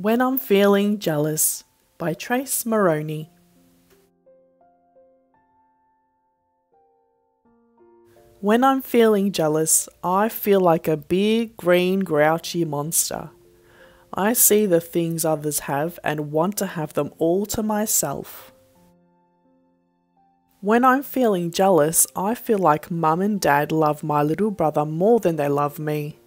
When I'm Feeling Jealous by Trace Moroney. When I'm feeling jealous, I feel like a big, green, grouchy monster. I see the things others have and want to have them all to myself. When I'm feeling jealous, I feel like mum and dad love my little brother more than they love me.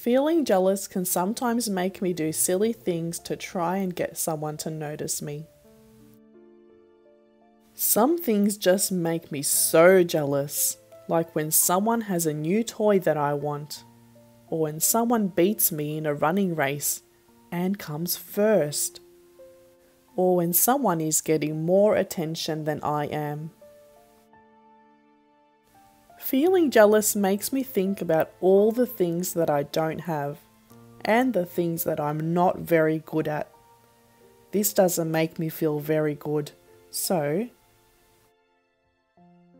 Feeling jealous can sometimes make me do silly things to try and get someone to notice me. Some things just make me so jealous, like when someone has a new toy that I want, or when someone beats me in a running race and comes first, or when someone is getting more attention than I am. Feeling jealous makes me think about all the things that I don't have and the things that I'm not very good at. This doesn't make me feel very good, so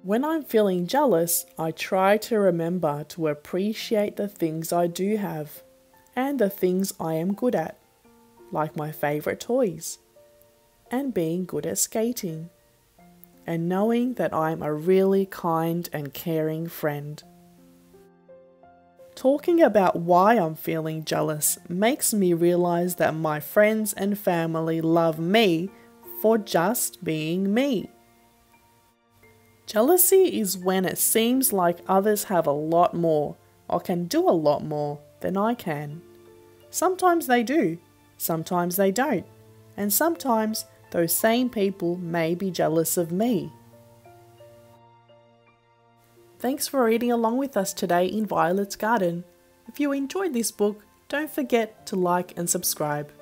when I'm feeling jealous, I try to remember to appreciate the things I do have and the things I am good at, like my favourite toys, and being good at skating and knowing that I'm a really kind and caring friend. Talking about why I'm feeling jealous makes me realize that my friends and family love me for just being me. Jealousy is when it seems like others have a lot more or can do a lot more than I can. Sometimes they do, sometimes they don't, and sometimes those same people may be jealous of me. Thanks for reading along with us today in Violet's Garden. If you enjoyed this book, don't forget to like and subscribe.